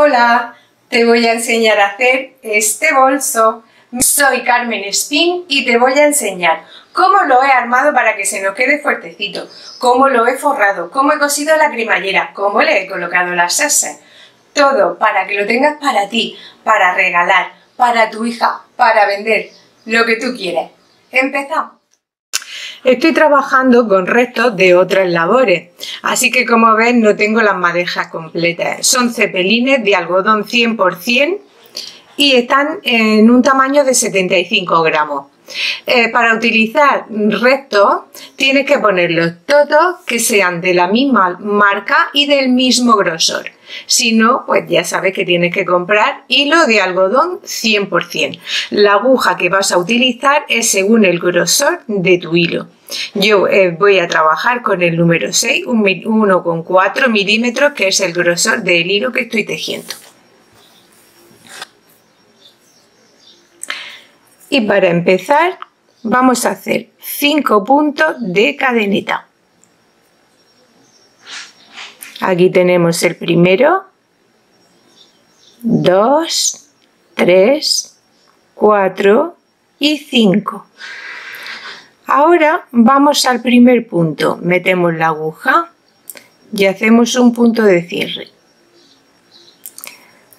Hola, te voy a enseñar a hacer este bolso. Soy Carmen Spin y te voy a enseñar cómo lo he armado para que se nos quede fuertecito, cómo lo he forrado, cómo he cosido la cremallera, cómo le he colocado las asas. Todo para que lo tengas para ti, para regalar, para tu hija, para vender, lo que tú quieras. Empezamos. Estoy trabajando con restos de otras labores, así que como ves no tengo las madejas completas. Son cepelines de algodón 100% y están en un tamaño de 75 gramos. Eh, para utilizar restos tienes que ponerlos todos que sean de la misma marca y del mismo grosor. Si no, pues ya sabes que tienes que comprar hilo de algodón 100%. La aguja que vas a utilizar es según el grosor de tu hilo. Yo eh, voy a trabajar con el número 6, 1,4 milímetros, que es el grosor del hilo que estoy tejiendo. Y para empezar vamos a hacer 5 puntos de cadeneta. Aquí tenemos el primero, 2, 3, 4 y 5. Ahora vamos al primer punto, metemos la aguja y hacemos un punto de cierre.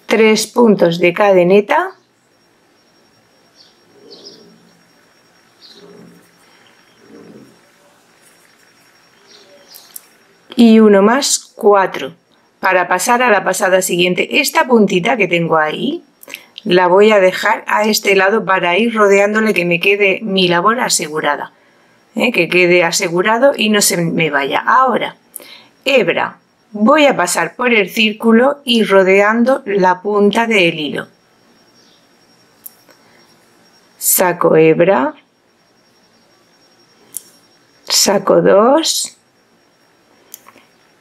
Tres puntos de cadeneta y uno más, cuatro. Para pasar a la pasada siguiente, esta puntita que tengo ahí, la voy a dejar a este lado para ir rodeándole que me quede mi labor asegurada. ¿eh? Que quede asegurado y no se me vaya. Ahora, hebra. Voy a pasar por el círculo y rodeando la punta del hilo. Saco hebra. Saco dos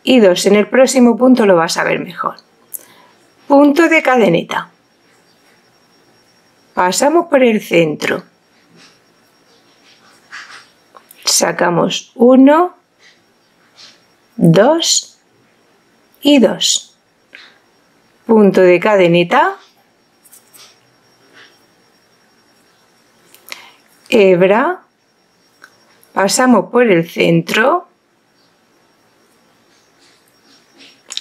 y 2. En el próximo punto lo vas a ver mejor. Punto de cadeneta. Pasamos por el centro. Sacamos 1, 2 y 2. Punto de cadeneta. Hebra. Pasamos por el centro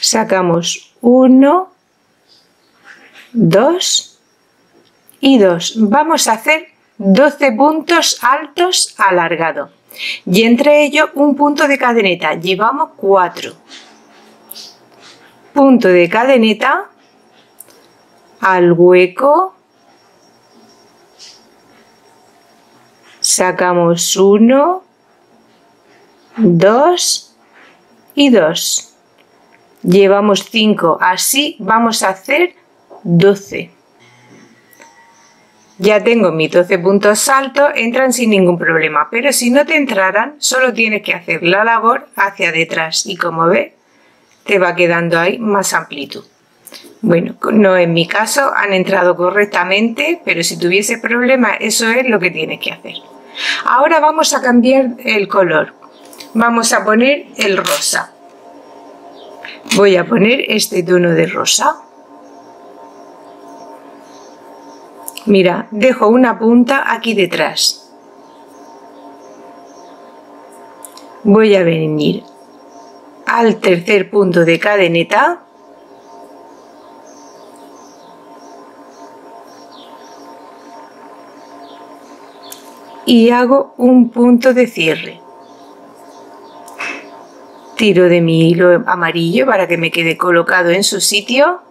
sacamos 1, 2 y 2. Vamos a hacer 12 puntos altos alargados y entre ellos un punto de cadeneta. Llevamos 4. Punto de cadeneta al hueco. Sacamos 1, 2 y 2 llevamos 5, así vamos a hacer 12. Ya tengo mis 12 puntos altos, entran sin ningún problema, pero si no te entraran, solo tienes que hacer la labor hacia detrás y como ves, te va quedando ahí más amplitud. Bueno, no en mi caso, han entrado correctamente, pero si tuviese problema, eso es lo que tienes que hacer. Ahora vamos a cambiar el color. Vamos a poner el rosa. Voy a poner este tono de rosa. Mira, dejo una punta aquí detrás. Voy a venir al tercer punto de cadeneta. Y hago un punto de cierre tiro de mi hilo amarillo para que me quede colocado en su sitio.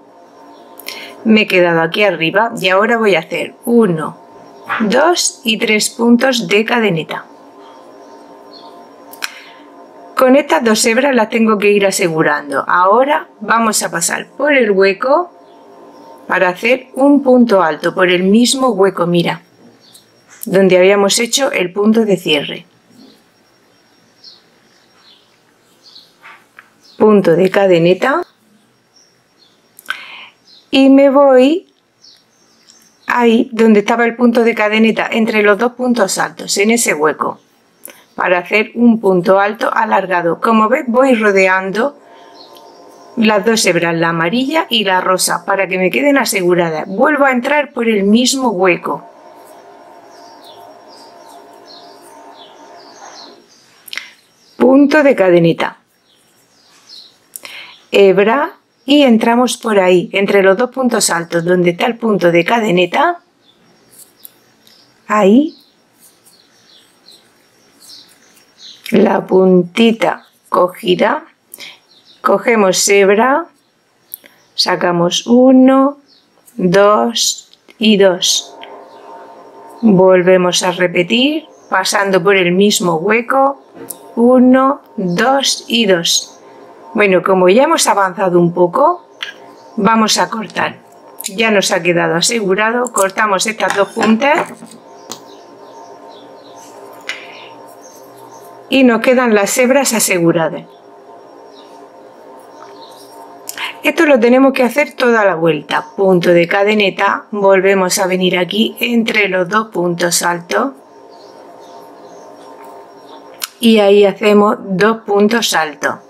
Me he quedado aquí arriba y ahora voy a hacer 1 2 y 3 puntos de cadeneta. Con estas dos hebras las tengo que ir asegurando. Ahora vamos a pasar por el hueco para hacer un punto alto por el mismo hueco mira donde habíamos hecho el punto de cierre punto de cadeneta y me voy ahí donde estaba el punto de cadeneta entre los dos puntos altos en ese hueco para hacer un punto alto alargado como ves voy rodeando las dos hebras, la amarilla y la rosa, para que me queden aseguradas. Vuelvo a entrar por el mismo hueco. Punto de cadenita. Hebra y entramos por ahí, entre los dos puntos altos, donde está el punto de cadeneta. Ahí. La puntita cogida cogemos hebra, sacamos uno, dos y dos. Volvemos a repetir, pasando por el mismo hueco, uno, dos y dos. Bueno, como ya hemos avanzado un poco, vamos a cortar. Ya nos ha quedado asegurado, cortamos estas dos puntas y nos quedan las hebras aseguradas. Esto lo tenemos que hacer toda la vuelta. Punto de cadeneta, volvemos a venir aquí entre los dos puntos altos. Y ahí hacemos dos puntos altos.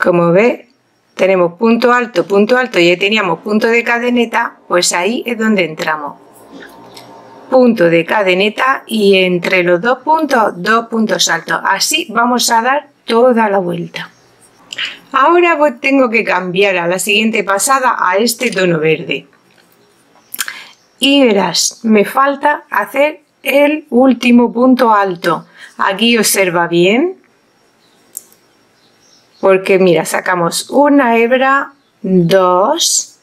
Como ve, tenemos punto alto, punto alto y ahí teníamos punto de cadeneta, pues ahí es donde entramos punto de cadeneta y entre los dos puntos, dos puntos altos. Así vamos a dar toda la vuelta. Ahora pues tengo que cambiar a la siguiente pasada a este tono verde. Y verás, me falta hacer el último punto alto. Aquí observa bien. Porque mira, sacamos una hebra, dos.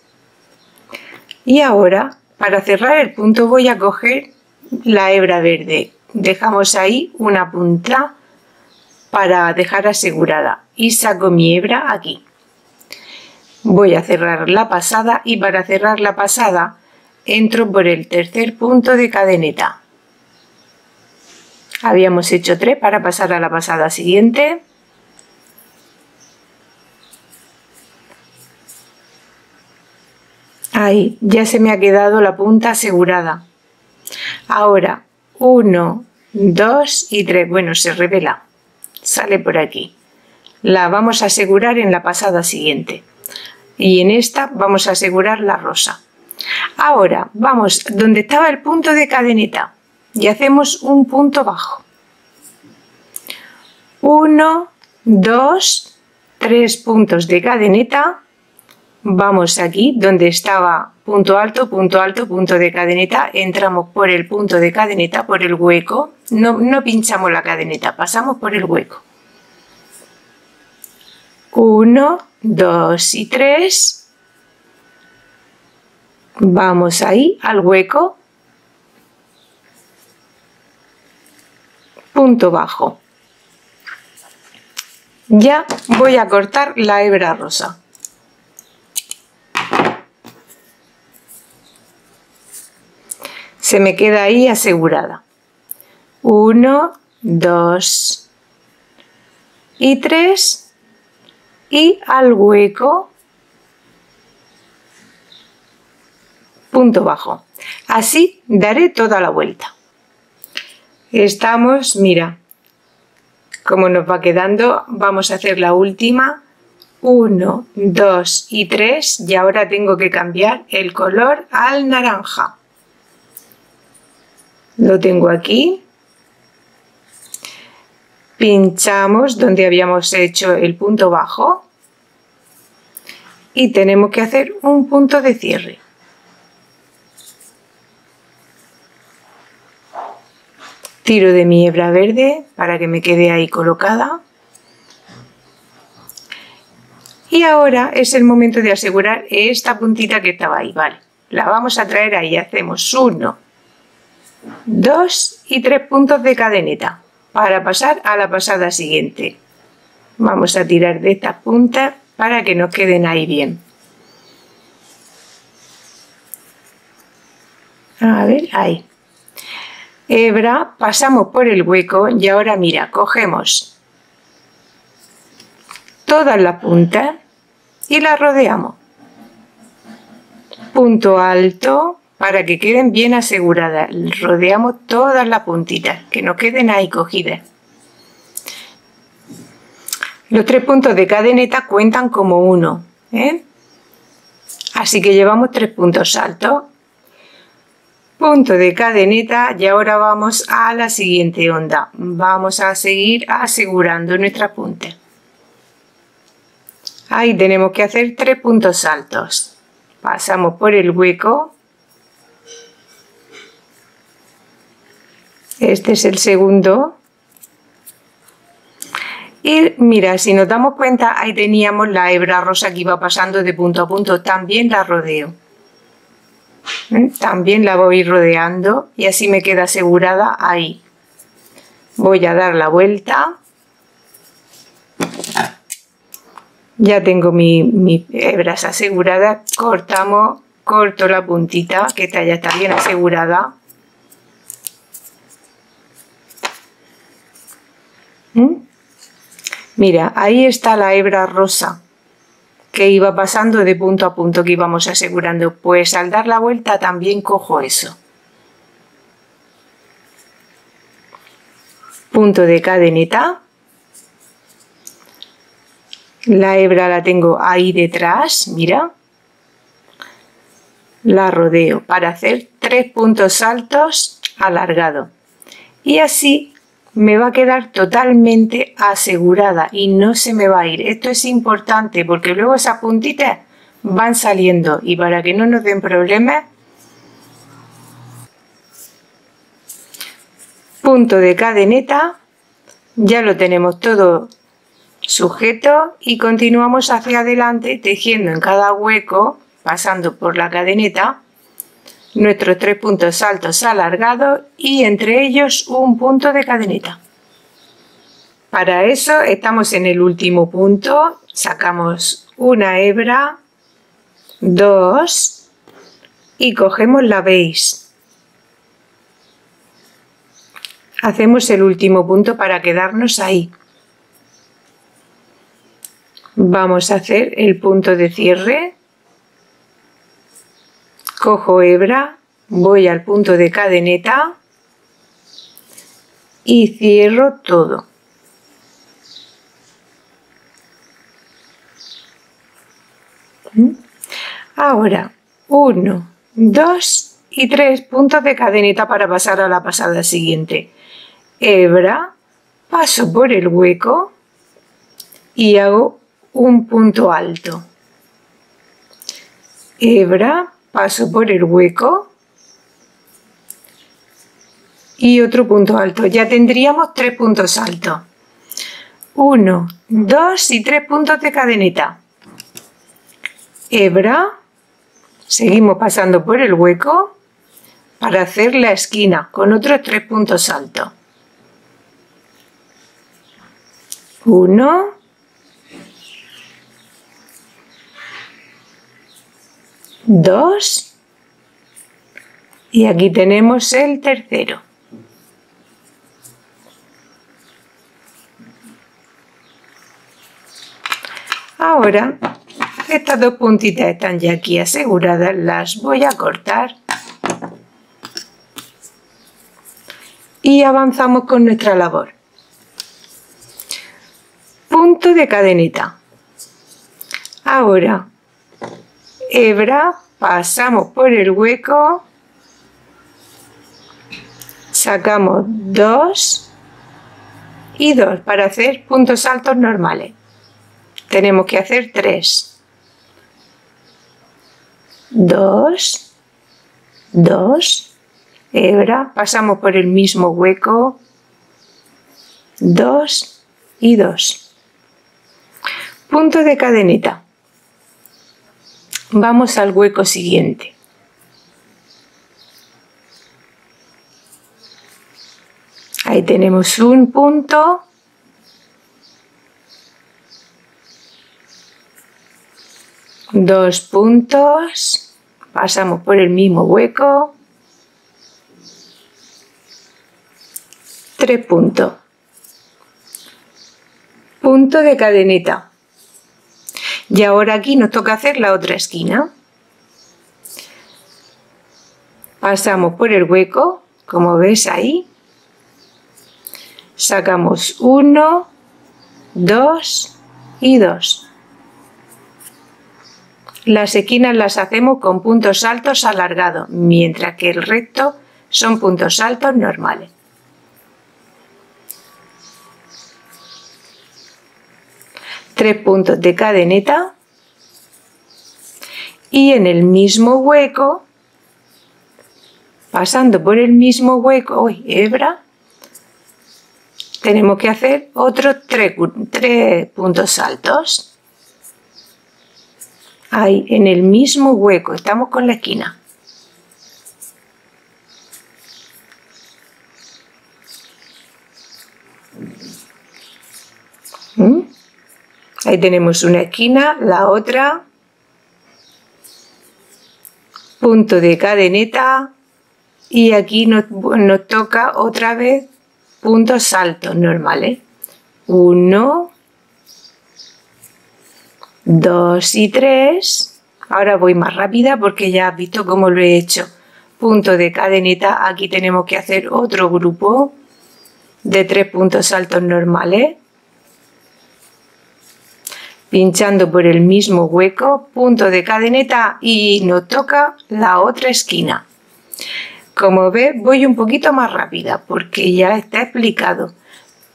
Y ahora para cerrar el punto voy a coger la hebra verde. Dejamos ahí una punta para dejar asegurada y saco mi hebra aquí. Voy a cerrar la pasada y para cerrar la pasada entro por el tercer punto de cadeneta. Habíamos hecho tres para pasar a la pasada siguiente. Ahí, ya se me ha quedado la punta asegurada. Ahora, 1, 2 y 3. Bueno, se revela. Sale por aquí. La vamos a asegurar en la pasada siguiente. Y en esta vamos a asegurar la rosa. Ahora, vamos donde estaba el punto de cadeneta y hacemos un punto bajo. 1, 2, 3 puntos de cadeneta vamos aquí donde estaba punto alto, punto alto, punto de cadeneta, entramos por el punto de cadeneta, por el hueco, no, no pinchamos la cadeneta, pasamos por el hueco. 1, 2 y 3. Vamos ahí al hueco. Punto bajo. Ya voy a cortar la hebra rosa. Se me queda ahí asegurada. Uno, dos y tres y al hueco punto bajo. Así daré toda la vuelta. Estamos, mira, como nos va quedando, vamos a hacer la última. Uno, dos y tres y ahora tengo que cambiar el color al naranja lo tengo aquí. Pinchamos donde habíamos hecho el punto bajo. Y tenemos que hacer un punto de cierre. Tiro de mi hebra verde para que me quede ahí colocada. Y ahora es el momento de asegurar esta puntita que estaba ahí, vale la vamos a traer ahí, hacemos uno 2 y 3 puntos de cadeneta para pasar a la pasada siguiente. Vamos a tirar de estas puntas para que nos queden ahí bien. A ver, ahí. Hebra, pasamos por el hueco y ahora mira, cogemos todas las puntas y las rodeamos. Punto alto, para que queden bien aseguradas. Rodeamos todas las puntitas, que no queden ahí cogidas. Los tres puntos de cadeneta cuentan como uno. ¿eh? Así que llevamos tres puntos altos. Punto de cadeneta y ahora vamos a la siguiente onda. Vamos a seguir asegurando nuestra punta. Ahí tenemos que hacer tres puntos altos. Pasamos por el hueco. Este es el segundo. Y mira, si nos damos cuenta, ahí teníamos la hebra rosa que iba pasando de punto a punto. También la rodeo. ¿Mm? También la voy rodeando y así me queda asegurada ahí. Voy a dar la vuelta. Ya tengo mis hebras aseguradas. Cortamos, corto la puntita que ya está bien asegurada. Mira, ahí está la hebra rosa que iba pasando de punto a punto que íbamos asegurando. Pues al dar la vuelta también cojo eso. Punto de cadeneta. La hebra la tengo ahí detrás, mira. La rodeo para hacer tres puntos altos alargado. Y así me va a quedar totalmente asegurada y no se me va a ir. Esto es importante porque luego esas puntitas van saliendo y para que no nos den problemas punto de cadeneta ya lo tenemos todo sujeto y continuamos hacia adelante tejiendo en cada hueco pasando por la cadeneta nuestros tres puntos altos alargados y entre ellos un punto de cadeneta. Para eso estamos en el último punto, sacamos una hebra, dos y cogemos la base. Hacemos el último punto para quedarnos ahí. Vamos a hacer el punto de cierre cojo hebra, voy al punto de cadeneta y cierro todo. ¿Mm? Ahora, uno, dos y tres puntos de cadeneta para pasar a la pasada siguiente. Hebra, paso por el hueco y hago un punto alto. Hebra, paso por el hueco y otro punto alto. Ya tendríamos tres puntos altos. Uno, dos y tres puntos de cadeneta. Hebra. Seguimos pasando por el hueco para hacer la esquina con otros tres puntos altos. Uno, dos y aquí tenemos el tercero. Ahora, estas dos puntitas están ya aquí aseguradas, las voy a cortar y avanzamos con nuestra labor. Punto de cadeneta. Ahora hebra, pasamos por el hueco, sacamos dos y dos para hacer puntos altos normales. Tenemos que hacer tres. Dos, dos, hebra, pasamos por el mismo hueco, dos y dos. Punto de cadeneta. Vamos al hueco siguiente. Ahí tenemos un punto. Dos puntos. Pasamos por el mismo hueco. Tres puntos. Punto de cadeneta. Y ahora aquí nos toca hacer la otra esquina. Pasamos por el hueco, como ves ahí. Sacamos uno, dos y 2. Las esquinas las hacemos con puntos altos alargados, mientras que el resto son puntos altos normales. Tres puntos de cadeneta y en el mismo hueco, pasando por el mismo hueco, uy, hebra, tenemos que hacer otros tres, tres puntos altos. Ahí, en el mismo hueco, estamos con la esquina. Ahí tenemos una esquina, la otra, punto de cadeneta y aquí nos, toca otra vez puntos altos normales. 1, 2 y 3. Ahora voy más rápida porque ya has visto cómo lo he hecho. Punto de cadeneta, aquí tenemos que hacer otro grupo de tres puntos altos normales pinchando por el mismo hueco, punto de cadeneta y nos toca la otra esquina. Como ves voy un poquito más rápida porque ya está explicado,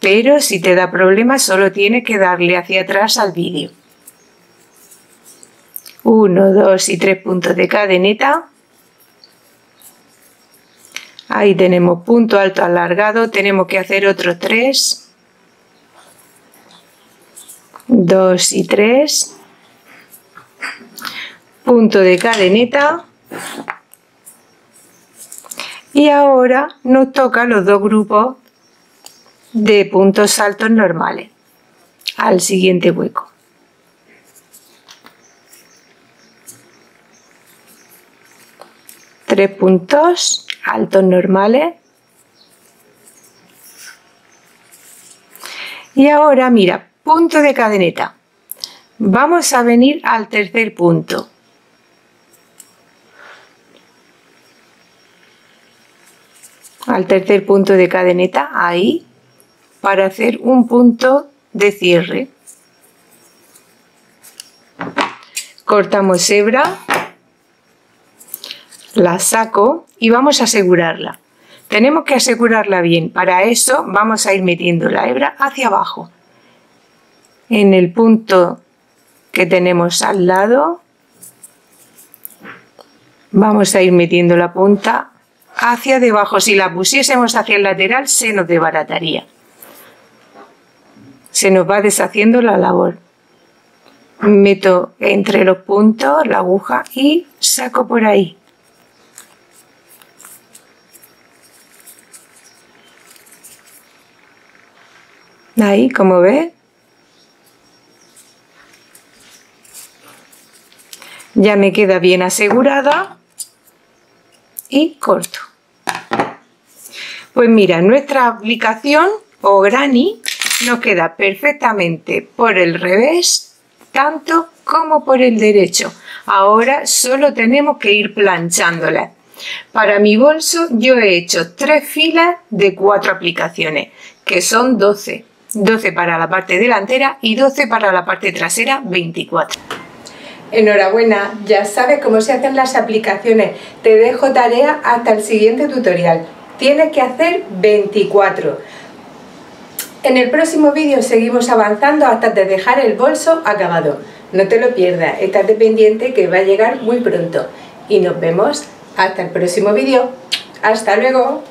pero si te da problemas solo tienes que darle hacia atrás al vídeo. 1, 2 y 3 puntos de cadeneta. Ahí tenemos punto alto alargado, tenemos que hacer otros 3 2 y 3 punto de cadeneta. Y ahora nos toca los dos grupos de puntos altos normales. Al siguiente hueco. Tres puntos altos normales. Y ahora mira punto de cadeneta. Vamos a venir al tercer punto. Al tercer punto de cadeneta, ahí, para hacer un punto de cierre. Cortamos hebra, la saco y vamos a asegurarla. Tenemos que asegurarla bien. Para eso vamos a ir metiendo la hebra hacia abajo en el punto que tenemos al lado vamos a ir metiendo la punta hacia debajo. Si la pusiésemos hacia el lateral se nos desbarataría. Se nos va deshaciendo la labor. Meto entre los puntos la aguja y saco por ahí. Ahí, como ves, ya me queda bien asegurada y corto. Pues mira, nuestra aplicación o granny nos queda perfectamente por el revés, tanto como por el derecho. Ahora solo tenemos que ir planchándola. Para mi bolso yo he hecho tres filas de cuatro aplicaciones, que son 12. 12 para la parte delantera y 12 para la parte trasera, 24. Enhorabuena, ya sabes cómo se hacen las aplicaciones. Te dejo tarea hasta el siguiente tutorial. Tienes que hacer 24. En el próximo vídeo seguimos avanzando hasta dejar el bolso acabado. No te lo pierdas, estate pendiente que va a llegar muy pronto. Y nos vemos hasta el próximo vídeo. ¡Hasta luego!